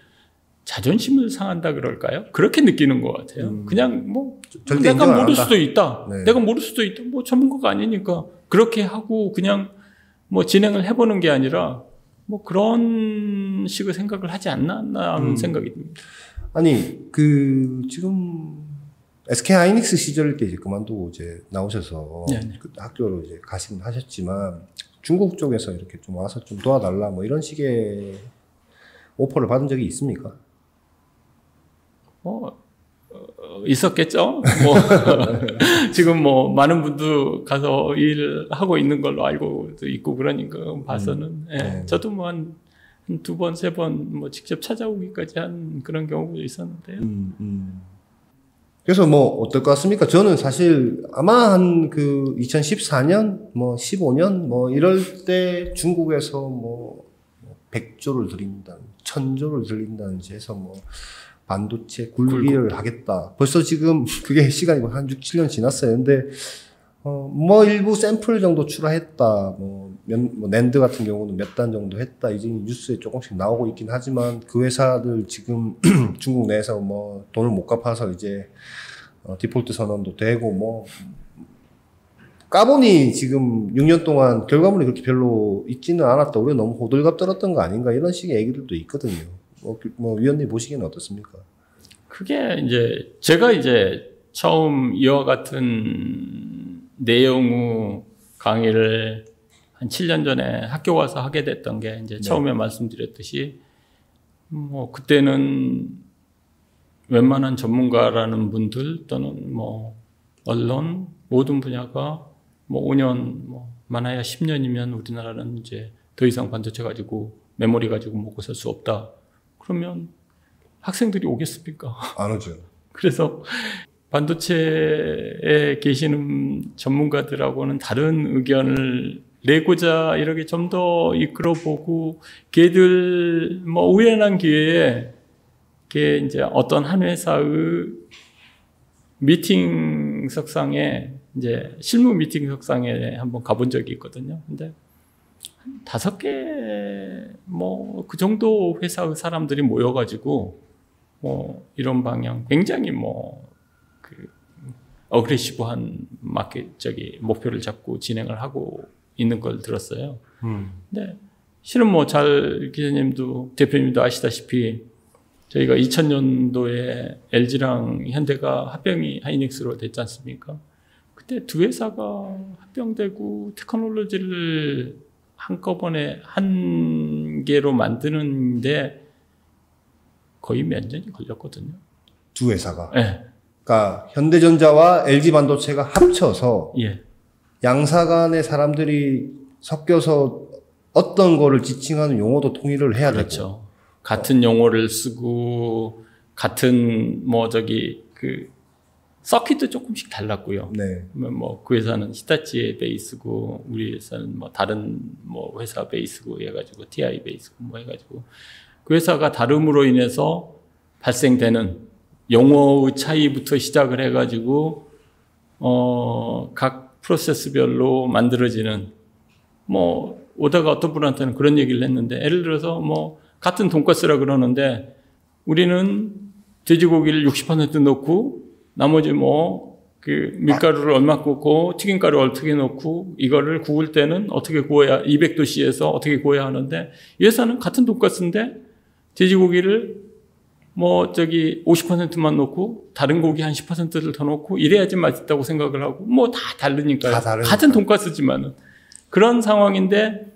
Speaker 2: 자존심을 상한다 그럴까요? 그렇게 느끼는 것 같아요.
Speaker 1: 음.
Speaker 2: 그냥 뭐 내가 모를. 수도 있다.
Speaker 1: 네.
Speaker 2: 내가 모를 수도 있다. 뭐 전문가가 아니니까 그렇게 하고 그냥 뭐 진행을 해보는 게 아니라 뭐 그런 식의 생각을 하지 않나 하는
Speaker 1: 음.
Speaker 2: 생각이 듭니다.
Speaker 1: 아니 그 지금 SK 하이닉스 시절 때 이제 그만두고 이제 나오셔서
Speaker 2: 네네.
Speaker 1: 그 학교로 이제 가시긴 하셨지만 중국 쪽에서 이렇게 좀 와서 좀 도와달라 뭐 이런 식의 오퍼를 받은 적이 있습니까?
Speaker 2: 뭐 어, 있었겠죠. 뭐 지금 뭐 많은 분도 가서 일하고 있는 걸로 알고도 있고 그러니까 봐서는 예,
Speaker 1: 네.
Speaker 2: 저도 뭐한 두 번 세 번 뭐 직접 찾아오기까지 한 그런 경우도 있었는데요.
Speaker 1: 음, 음. 그래서 뭐 어떨 것 같습니까? 저는 사실 아마 한 그 2014년 뭐 15년 뭐 이럴 때 중국에서 뭐 100조를 들인다, 1000조를 들린다든지 해서 뭐 반도체 굴기를 하겠다. 벌써 지금 그게 시간이 뭐한 6, 7년 지났어요. 근데 어, 뭐 일부 샘플 정도 출하했다. 뭐, 몇, 뭐 낸드 같은 경우는 몇 단 정도 했다. 이제 뉴스에 조금씩 나오고 있긴 하지만 그 회사들 지금 중국 내에서 뭐 돈을 못 갚아서 이제 어, 디폴트 선언도 되고 뭐 까보니 지금 6년 동안 결과물이 그렇게 별로 있지는 않았다. 우리가 너무 호들갑 떨었던 거 아닌가 이런 식의 얘기들도 있거든요. 뭐, 그- 뭐 위원님 보시기에는 어떻습니까?
Speaker 2: 그게 이제 제가 이제 처음 이와 같은 내용의 강의를 한 7년 전에 학교 가서 하게 됐던 게 이제 처음에 말씀드렸듯이 뭐 그때는 웬만한 전문가라는 분들 또는 뭐 언론 모든 분야가 뭐 5년 뭐 많아야 10년이면 우리나라는 이제 더 이상 반도체 가지고 메모리 가지고 먹고 살 수 없다. 그러면 학생들이 오겠습니까?
Speaker 1: 안 오죠.
Speaker 2: 그래서 반도체에 계시는 전문가들하고는 다른 의견을 내고자 이렇게 좀 더 이끌어 보고 걔들 뭐 우연한 기회에 걔 이제 어떤 한 회사의 미팅 석상에 이제 실무 미팅 석상에 한번 가본 적이 있거든요. 근데 한 다섯 개 뭐 그 정도 회사의 사람들이 모여가지고 뭐 이런 방향 굉장히 뭐 그 어그레시브한 마켓 저기 목표를 잡고 진행을 하고 있는 걸 들었어요.
Speaker 1: 음.
Speaker 2: 근데 실은 뭐 잘 기자님도 대표님도 아시다시피 저희가 2000년도에 LG랑 현대가 합병이 하이닉스로 됐지 않습니까? 그때 두 회사가 합병되고 테크놀로지를 한꺼번에 한 개로 만드는데 거의 몇 년이 걸렸거든요.
Speaker 1: 두 회사가.
Speaker 2: 예,
Speaker 1: 그러니까 현대전자와 LG 반도체가 합쳐서
Speaker 2: 예,
Speaker 1: 양사 간의 사람들이 섞여서 어떤 거를 지칭하는 용어도 통일을 해야.
Speaker 2: 그렇죠. 같은 용어를 쓰고 같은 뭐 저기 그 서킷도 조금씩 달랐고요.
Speaker 1: 네.
Speaker 2: 뭐그 회사는 히타치의 베이스고 우리 회사는 뭐 다른 뭐 회사 베이스고 해가지고 TI 베이스고 뭐 해가지고 그 회사가 다름으로 인해서 발생되는 용어의 차이부터 시작을 해가지고 어 각 프로세스별로 만들어지는 뭐 오다가 어떤 분한테는 그런 얘기를 했는데 예를 들어서 뭐 같은 돈가스라 그러는데 우리는 돼지고기를 60% 넣고 나머지 뭐 그 밀가루를 얼마 굽고 튀김가루 어떻게 넣고 이거를 구울 때는 어떻게 구워야 200도씨에서 어떻게 구워야 하는데 이 회사는 같은 돈가스인데 돼지고기를 뭐 저기 50%만 넣고 다른 고기 한 10%를 더 넣고 이래야지 맛있다고 생각을 하고 뭐 다 다르니까요.
Speaker 1: 다 다르니까.
Speaker 2: 같은 돈가스지만은 그런 상황인데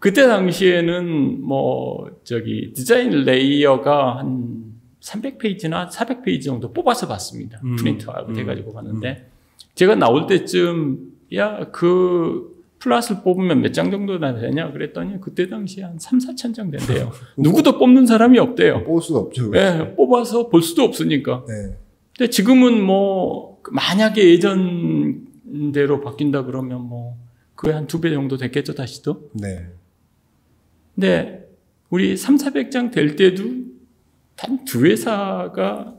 Speaker 2: 그때 당시에는 뭐 저기 디자인 layer가 한 300페이지나 400페이지 정도 뽑아서 봤습니다.
Speaker 1: 음,
Speaker 2: printout
Speaker 1: 음,
Speaker 2: 해가지고 봤는데 제가 나올 때쯤 야 그 plot을 뽑으면 몇 장 정도나 되냐 그랬더니 그때 당시에 한 3, 4천 장 된대요. 누구도 뽑는 사람이 없대요.
Speaker 1: 뽑을 수가 없죠.
Speaker 2: 예, 뽑아서 볼 수도 없으니까.
Speaker 1: 네.
Speaker 2: 근데 지금은 뭐 만약에 예전대로 바뀐다 그러면 뭐 그게 한 두 배 정도 됐겠죠 다시도.
Speaker 1: 네.
Speaker 2: 근데 우리 3, 400장 될 때도 단 두 회사가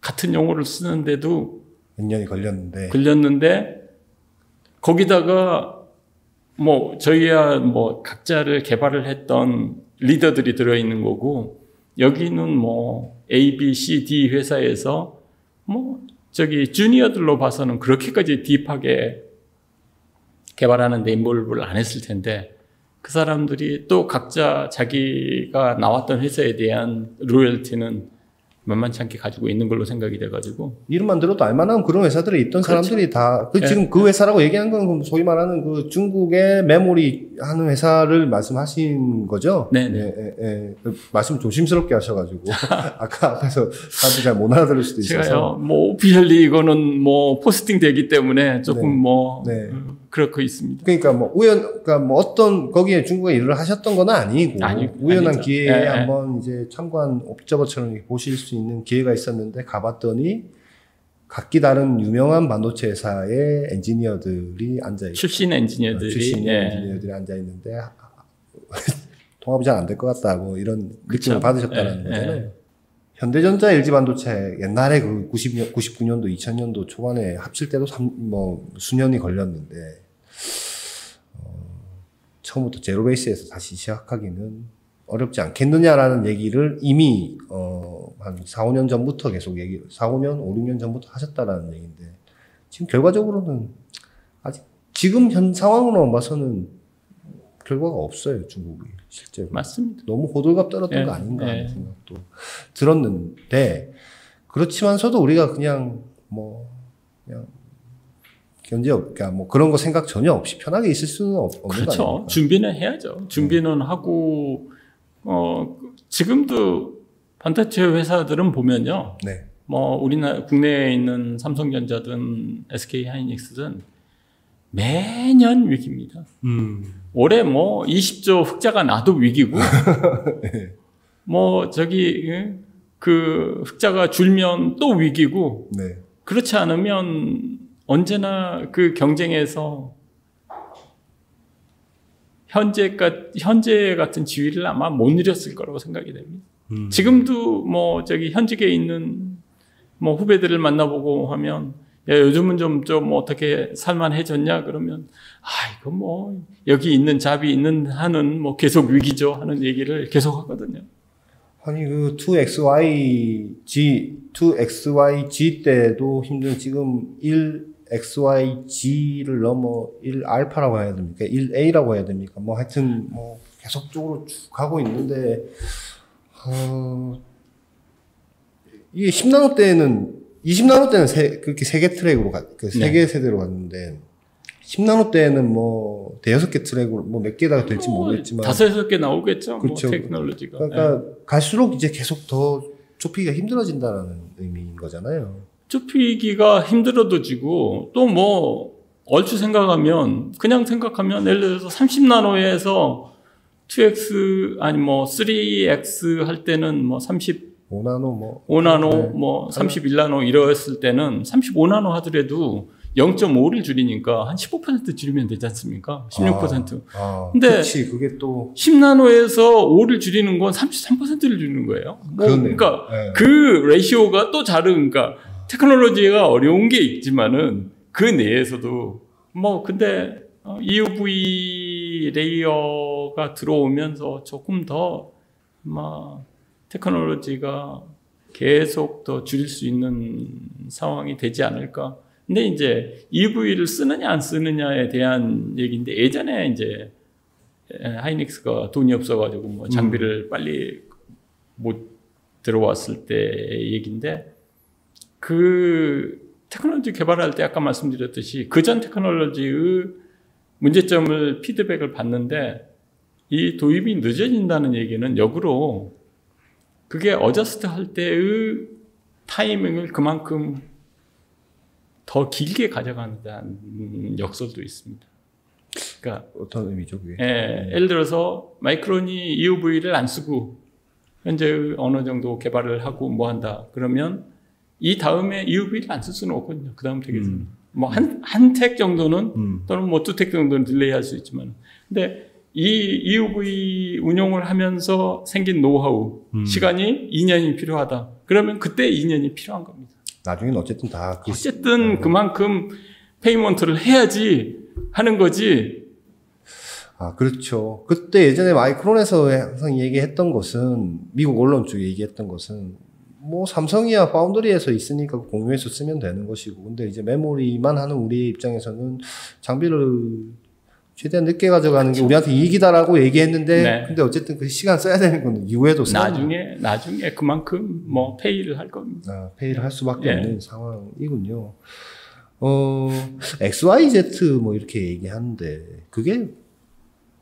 Speaker 2: 같은 용어를 쓰는데도
Speaker 1: 몇 년이 걸렸는데.
Speaker 2: 걸렸는데 거기다가 뭐 저희야 뭐 각자를 개발을 했던 리더들이 들어 있는 거고 여기는 뭐 A, B, C, D 회사에서 뭐 저기 주니어들로 봐서는 그렇게까지 딥하게 개발하는데 인볼브를 안 했을 텐데 그 사람들이 또 각자 자기가 나왔던 회사에 대한 로열티는 만만치 않게 가지고 있는 걸로 생각이 돼가지고
Speaker 1: 이름만 들어도 알만한 그런 회사들에 있던
Speaker 2: 그렇죠.
Speaker 1: 사람들이 다, 그
Speaker 2: 예.
Speaker 1: 지금 그 회사라고 얘기한 건 소위 말하는 그 중국의 메모리 하는 회사를 말씀하신 거죠?
Speaker 2: 네네.
Speaker 1: 예, 예, 예. 그 말씀 조심스럽게 하셔가지고. 아까 앞에서 사람들이 잘 못 알아들을 수도 있어서.
Speaker 2: 제가요, 뭐, 오피셜리 이거는 뭐, 포스팅 되기 때문에 조금
Speaker 1: 네.
Speaker 2: 뭐,
Speaker 1: 네.
Speaker 2: 음, 그렇고 있습니다.
Speaker 1: 그러니까 뭐 우연, 그러니까 뭐 어떤 거기에 중국에 일을 하셨던 건 아니고
Speaker 2: 아니,
Speaker 1: 우연한
Speaker 2: 아니죠.
Speaker 1: 기회에
Speaker 2: 예, 예.
Speaker 1: 한번 이제 참관 옵저버처럼 보실 수 있는 기회가 있었는데 가봤더니 각기 다른 유명한 반도체 회사의 엔지니어들이 앉아 있고
Speaker 2: 출신 엔지니어들이,
Speaker 1: 출신
Speaker 2: 예.
Speaker 1: 엔지니어들이 앉아 있는데 통합이 잘 안 될 것 같다 뭐 이런
Speaker 2: 그쵸.
Speaker 1: 느낌을 받으셨다는
Speaker 2: 예,
Speaker 1: 거잖아요.
Speaker 2: 예.
Speaker 1: 현대전자 LG 반도체 옛날에 그 90년, 99년도, 2000년도 초반에 합칠 때도 삼, 뭐 수년이 걸렸는데 어, 처음부터 제로 베이스에서 다시 시작하기는 어렵지 않겠느냐라는 얘기를 이미 어, 한 4, 5년 전부터 계속 얘기, 4, 5년, 5, 6년 전부터 하셨다라는 얘기인데 지금 결과적으로는 아직 지금 현 상황으로만 봐서는 결과가 없어요 중국이 실제로.
Speaker 2: 맞습니다.
Speaker 1: 너무 호들갑 떨었던
Speaker 2: 예,
Speaker 1: 거 아닌가 하는
Speaker 2: 예.
Speaker 1: 생각도 들었는데 그렇지만서도 우리가 그냥 뭐 그냥 견제 없, 그러니까 뭐 그런 거 생각 전혀 없이 편하게 있을 수는 없, 없는 거
Speaker 2: 그렇죠.
Speaker 1: 아닙니까?
Speaker 2: 준비는 해야죠. 준비는 하고, 어, 지금도 반도체 회사들은 보면요.
Speaker 1: 네,
Speaker 2: 뭐, 우리나라, 국내에 있는 삼성전자든 SK 하이닉스든 매년 위기입니다.
Speaker 1: 음,
Speaker 2: 올해 뭐 20조 흑자가 나도 위기고, 뭐 저기 예, 그 흑자가 줄면 또 위기고,
Speaker 1: 네,
Speaker 2: 그렇지 않으면 언제나 그 경쟁에서 현재가 현재 같은 지위를 아마 못 누렸을 거라고 생각이 됩니다.
Speaker 1: 음.
Speaker 2: 지금도 뭐 저기 현직에 있는 뭐 후배들을 만나보고 하면 야 요즘은 좀 좀 어떻게 살만해졌냐 그러면 아 이거 뭐 여기 있는 잡이 있는 한은 뭐 계속 위기죠 하는 얘기를 계속 하거든요.
Speaker 1: 아니 그 2xyg 2xyg 때도 힘든 지금 1xyg를 넘어 1알파라고 해야 됩니까? 1a라고 해야 됩니까? 뭐 하여튼 뭐 계속적으로 쭉 가고 있는데 어 이게 10나노 때는 20나노 때는 세, 그렇게 세 개 트랙으로 가, 그세
Speaker 2: 네.
Speaker 1: 개 세대로 갔는데 10나노 때는 뭐 대여섯 개 트랙으로 뭐 몇 개가 될지 모르겠지만
Speaker 2: 다섯 여섯 개 나오겠죠.
Speaker 1: 그렇죠.
Speaker 2: 뭐 테크놀로지가.
Speaker 1: 그러니까 갈수록 이제 계속 더 좁히기가 힘들어진다는 의미인 거잖아요.
Speaker 2: 좁히기가 힘들어도 지고 또 뭐 얼추 생각하면 그냥 생각하면 예를 들어서 30나노에서 2x 아니 뭐 3x 할 때는 뭐 30
Speaker 1: 5나노 뭐
Speaker 2: 5나노,
Speaker 1: 네.
Speaker 2: 뭐 31나노 이랬을 때는 35나노 하더라도 0.5를 줄이니까 한 15% 줄이면 되지 않습니까? 16%.
Speaker 1: 아,
Speaker 2: 근데-
Speaker 1: 그렇지 그게 또
Speaker 2: 10나노에서 5를 줄이는 건 33%를 줄이는 거예요. 뭐. 그러니까
Speaker 1: 네.
Speaker 2: 그 ratio가 또 다르니까 테크놀로지가 어려운 게 있지만은 그 내에서도 뭐 근데 어, EUV layer가 들어오면서 조금 더막 테크놀로지가 계속 더 줄일 수 있는 상황이 되지 않을까. 근데 이제 EUV를 쓰느냐 안 쓰느냐에 대한 얘기인데 예전에 이제 에, 하이닉스가 돈이 없어가지고 뭐 장비를 빨리 못 들어왔을 때 얘기인데 그 테크놀로지 개발할 때 아까 말씀드렸듯이 그 전 테크놀로지의 문제점을 피드백을 받는데 이 도입이 늦어진다는 얘기는 역으로 그게 adjust 할 때의 타이밍을 그만큼 더 길게 가져간다는 역설도 있습니다. 그러니까
Speaker 1: 어떤 의미죠 그게?
Speaker 2: 예, 예를 들어서 마이크론이 EUV를 안 쓰고 현재 어느 정도 개발을 하고 뭐 한다. 그러면 이 다음에 EUV를 안 쓸 수는 없거든요. 그 다음 tech에서는. 뭐 한, 한 tech 정도는
Speaker 1: 음.
Speaker 2: 또는 뭐 두 tech 정도는 delay 할 수 있지만. 근데 이 EUV 운용을 하면서 생긴 노하우,
Speaker 1: 음.
Speaker 2: 시간이 2년이 필요하다. 그러면 그때 2년이 필요한 겁니다.
Speaker 1: 나중에는 어쨌든 다 그,
Speaker 2: 어쨌든 그만큼 payment를 해야지 하는 거지.
Speaker 1: 아 그렇죠. 그때 예전에 마이크론에서 항상 얘기했던 것은 미국 언론 쪽에 얘기했던 것은 뭐 삼성이야 파운드리에서 있으니까 공유해서 쓰면 되는 것이고 근데 이제 메모리만 하는 우리 입장에서는 장비를 최대한 늦게 가져가는 게 우리한테 이익이다라고 얘기했는데
Speaker 2: 네.
Speaker 1: 근데 어쨌든 그 시간 써야 되는 건 이후에도 써야
Speaker 2: 나중에 나중에 그만큼 뭐 페이를 할 겁니다.
Speaker 1: 아, 페이를 할 수밖에
Speaker 2: 예.
Speaker 1: 없는 상황이군요. 어, XYZ 뭐 이렇게 얘기하는데 그게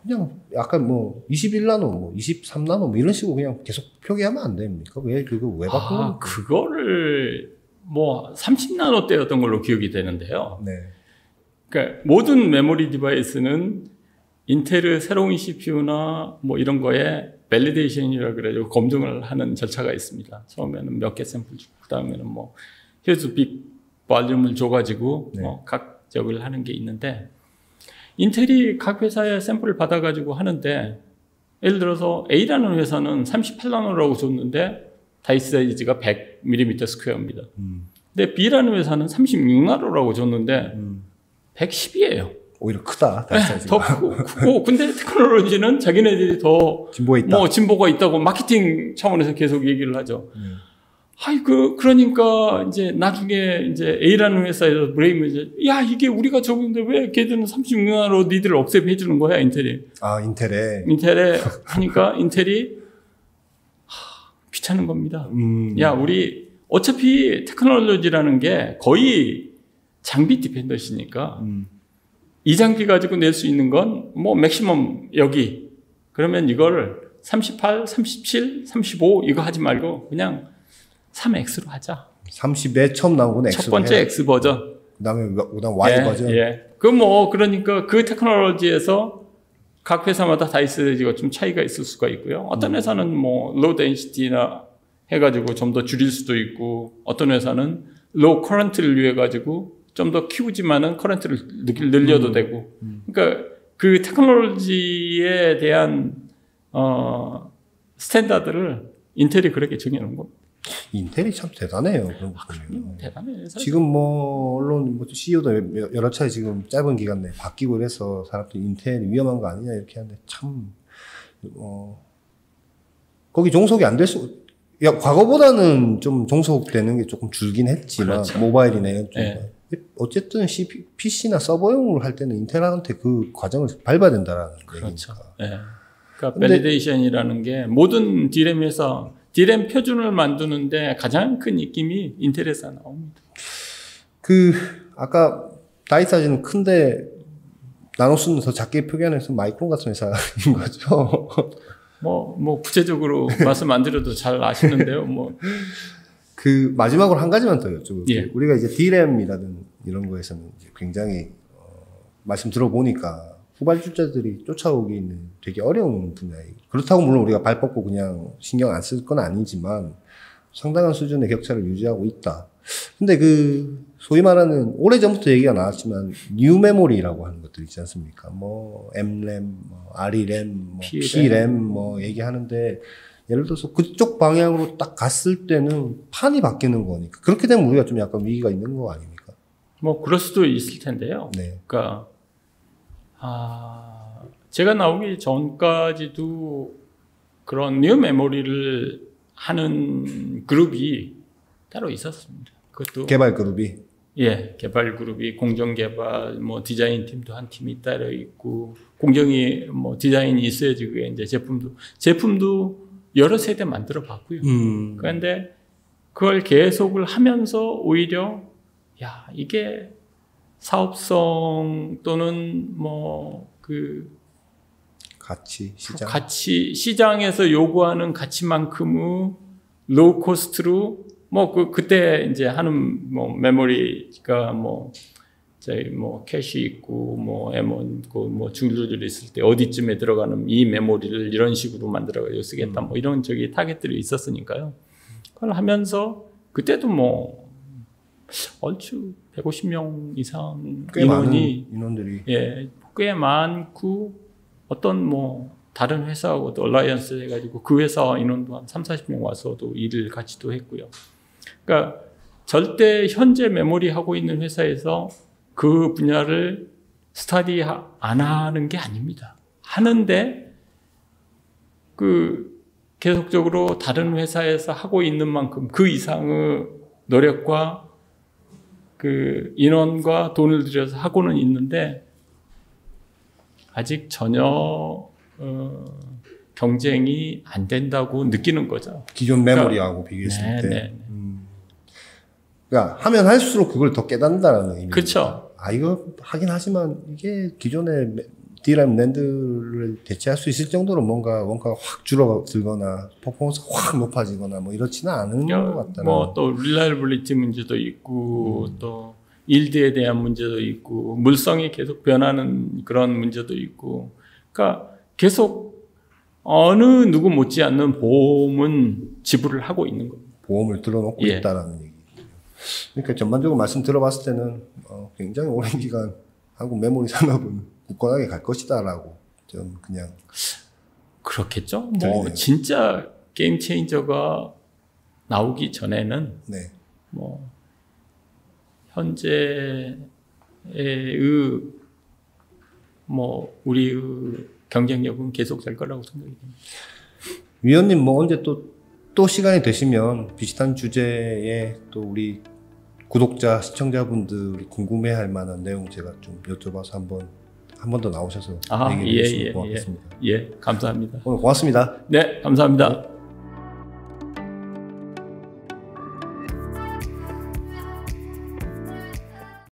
Speaker 1: 그냥 약간 뭐 21나노, 뭐 23나노 뭐 이런 식으로 그냥 계속 표기하면 안 됩니까? 왜 그거 왜 바꾼
Speaker 2: 아? 그거를 뭐 30나노 때였던 걸로 기억이 되는데요.
Speaker 1: 네.
Speaker 2: 그러니까 모든 메모리 device는 인텔의 새로운 CPU나 뭐 이런 거에 validation이라 그래요. 검증을 하는 절차가 있습니다. 처음에는 몇 개 샘플 주고 그다음에는 뭐 big volume을 줘 가지고
Speaker 1: 네.
Speaker 2: 뭐 각 적을 하는 게 있는데 인텔이 각 회사의 샘플을 받아 가지고 하는데 예를 들어서 A라는 회사는 38나노라고 줬는데 die size가 100mm square입니다.
Speaker 1: 음,
Speaker 2: 근데 B라는 회사는 36나노라고 줬는데
Speaker 1: 음.
Speaker 2: 110이에요.
Speaker 1: 오히려 크다.
Speaker 2: 네, 더 크고, 크고 근데 테크놀로지는 자기네들이 더
Speaker 1: 진보에 있다.
Speaker 2: 뭐 진보가 있다고 마케팅 차원에서 계속 얘기를 하죠.
Speaker 1: 음.
Speaker 2: 아이 그 그러니까 이제 나중에 이제 A라는 회사에서 클레임을 이제 야 이게 우리가 적은데 왜 걔들은 36나노 니들 없애고 해주는 거야 인텔이
Speaker 1: 아 인텔에.
Speaker 2: 인텔에 하니까 인텔이 하, 귀찮은 겁니다.
Speaker 1: 음.
Speaker 2: 야, 우리 어차피 테크놀로지라는 게 거의 장비 dependency니까
Speaker 1: 음.
Speaker 2: 이 장비 가지고 낼 수 있는 건 뭐 맥시멈 여기. 그러면 이걸 38, 37, 35 이거 하지 말고 그냥 3X로 하자.
Speaker 1: 30에 처음 나온 건 X로
Speaker 2: 첫 번째
Speaker 1: 해.
Speaker 2: X 버전.
Speaker 1: 그다음에 그다음 Y
Speaker 2: 예,
Speaker 1: 버전.
Speaker 2: 예. 그뭐 그러니까 그 테크놀로지에서 각 회사마다 die size가 좀 차이가 있을 수가 있고요. 어떤
Speaker 1: 음.
Speaker 2: 회사는 뭐 low density나 해가지고 좀 더 줄일 수도 있고 어떤 회사는 low current를 위해 가지고 좀 더 키우지만은 current를 늘- 늘려도
Speaker 1: 음.
Speaker 2: 되고. 그러니까 그 테크놀로지에 대한 어 standard를 인텔이 그렇게 정해놓은 겁니다.
Speaker 1: 인텔이 참 대단해요. 그런 거
Speaker 2: 아,
Speaker 1: 보면.
Speaker 2: 대단해. 사실.
Speaker 1: 지금 뭐 언론 뭐 CEO도 여러 차례 지금 짧은 기간 내에 바뀌고 그래서 사람들이 인텔이 위험한 거 아니냐 이렇게 하는데 참 어, 거기 종속이 안 될 수. 야 과거보다는 좀 종속되는 게 조금 줄긴 했지만
Speaker 2: 그렇죠.
Speaker 1: 모바일이나 이런 쪽
Speaker 2: 네.
Speaker 1: 어쨌든 CP, PC나 서버용으로 할 때는 인텔한테 그 과정을 밟아야 된다라는
Speaker 2: 그렇죠.
Speaker 1: 얘기니까.
Speaker 2: 예. 그러니까 validation이라는 게 모든 디램 회사 디램 표준을 만드는데 가장 큰 입김이 인텔에서 나옵니다.
Speaker 1: 그 아까 die size는 큰데 나노수는 더 작게 표현해서 마이크론 같은 회사인 거죠.
Speaker 2: 뭐, 뭐, 구체적으로 말씀 안 드려도 잘 아시는데요. 뭐,
Speaker 1: 그 마지막으로 한 가지만 더 여쭤볼게요.
Speaker 2: 예.
Speaker 1: 우리가 이제 D램이라든 이런 거에서는 굉장히 어, 말씀 들어보니까 후발주자들이 쫓아오기는 되게 어려운 분야예요. 그렇다고 물론 우리가 발 뻗고 그냥 신경 안 쓸 건 아니지만 상당한 수준의 격차를 유지하고 있다. 근데 그 소위 말하는 오래 전부터 얘기가 나왔지만 new 메모리라고 하는 것들 있지 않습니까? 뭐 M램, 뭐 RE램, 뭐.
Speaker 2: P램
Speaker 1: 뭐 얘기하는데 예를 들어서 그쪽 방향으로 딱 갔을 때는 판이 바뀌는 거니까 그렇게 되면 우리가 좀 약간 위기가 있는 거 아닙니까?
Speaker 2: 뭐 그럴 수도 있을 텐데요.
Speaker 1: 네.
Speaker 2: 그러니까 아, 제가 나오기 전까지도 그런 new 메모리를 하는 그룹이 따로 있었습니다. 그것도
Speaker 1: 개발 그룹이
Speaker 2: 예 개발 그룹이 공정 개발 뭐 디자인 팀도 한 팀이 따로 있고 공정이 뭐 디자인이 있어야지 그게 이제 제품도 제품도 여러 세대 만들어 봤고요.
Speaker 1: 음.
Speaker 2: 그런데 그걸 계속을 하면서 오히려 야 이게 사업성 또는 뭐그
Speaker 1: 가치 시장
Speaker 2: 가치 시장에서 요구하는 가치만큼의 low cost로 뭐 그 그때 이제 하는 뭐 메모리가 뭐 저희 뭐 캐시 있고 뭐 M1 있고 뭐 줄줄 있을 때 어디쯤에 들어가는 이 메모리를 이런 식으로 만들어 가지고 쓰겠다 뭐 이런 저기 타겟들이 있었으니까요. 그걸 하면서 그때도 뭐 얼추 150명 이상
Speaker 1: 꽤
Speaker 2: 인원이
Speaker 1: 인원들이
Speaker 2: 예, 꽤 많고 어떤 뭐 다른 회사하고도 alliance 해가지고 그 회사 인원도 한 3, 40명 와서도 일을 같이 또 했고요. 그러니까 절대 현재 메모리 하고 있는 회사에서 그 분야를 스터디 하- 안 하는 게 아닙니다. 하는데 그 계속적으로 다른 회사에서 하고 있는 만큼 그 이상의 노력과 그 인원과 돈을 들여서 하고는 있는데 아직 전혀 어, 경쟁이 안 된다고 느끼는 거죠.
Speaker 1: 기존 메모리하고 비교했을
Speaker 2: 네,
Speaker 1: 때.
Speaker 2: 네.
Speaker 1: 음. 그러니까 하면 할수록 그걸 더 깨닫는다라는 의미.
Speaker 2: 그렇죠.
Speaker 1: 아 이거 하긴 하지만 이게 기존의 메- D램 낸드를 대체할 수 있을 정도로 뭔가 원가가 확 줄어들거나 퍼포먼스가 확 높아지거나 뭐 이렇지는 않은 것 같다는.
Speaker 2: 뭐또 reliability 문제도 있고 또 yield에 대한 문제도 있고 물성이 계속 변하는 그런 문제도 있고 그러니까 계속 어느 누구 못지않는 보험은 지불을 하고 있는 겁니다.
Speaker 1: 보험을 들어놓고
Speaker 2: 예.
Speaker 1: 있다라는 얘기. 그러니까 전반적으로 말씀 들어봤을 때는 어, 굉장히 오랜 기간 한국 메모리 산업은 굳건하게 갈 것이다라고 좀 그냥
Speaker 2: 그렇겠죠. 뭐
Speaker 1: 들리네요.
Speaker 2: 진짜 게임 체인저가 나오기 전에는
Speaker 1: 네.
Speaker 2: 뭐 현재의 뭐 우리의 경쟁력은 계속될 거라고 생각이 듭니다.
Speaker 1: 위원님 뭐 언제 또 또 시간이 되시면 비슷한 주제에 또 우리 구독자 시청자분들이 궁금해할 만한 내용 제가 좀 여쭤봐서 한번 한 번 더 나오셔서
Speaker 2: 아,
Speaker 1: 얘기해
Speaker 2: 예,
Speaker 1: 주시면
Speaker 2: 예,
Speaker 1: 고맙겠습니다.
Speaker 2: 예, 감사합니다.
Speaker 1: 오늘 고맙습니다.
Speaker 2: 네, 감사합니다.